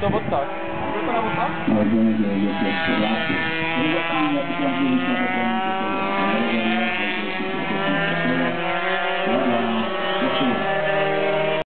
dowód tak. Tylko na tak? Możemy wiedzieć jeszcze raz. Nie zapomnij, jak to